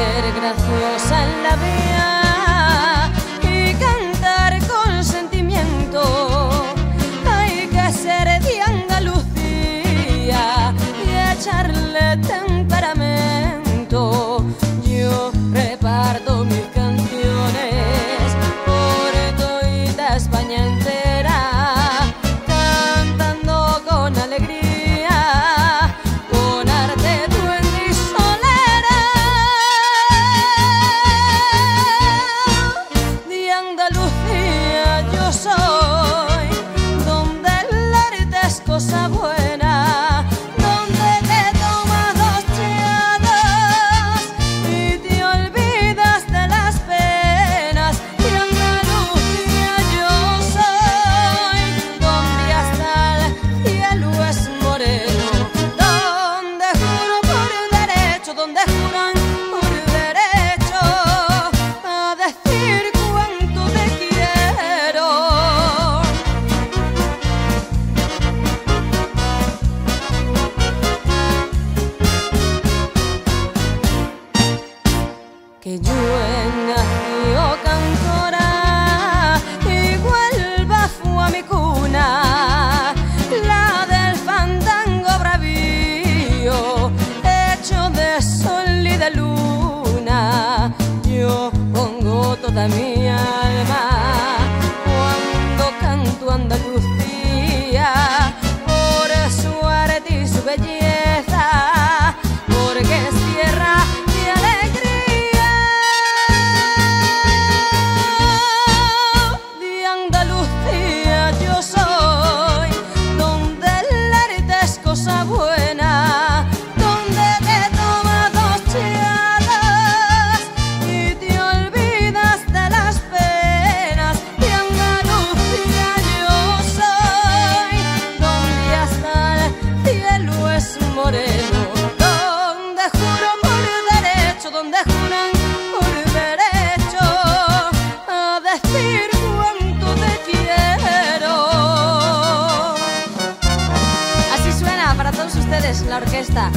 ser graciosa en la vida. hecho de sol y de luna. Yo pongo toda mi alma cuando canto Andalucía por su donde juran por derecho a decir cuánto te quiero. Así suena para todos ustedes la orquesta.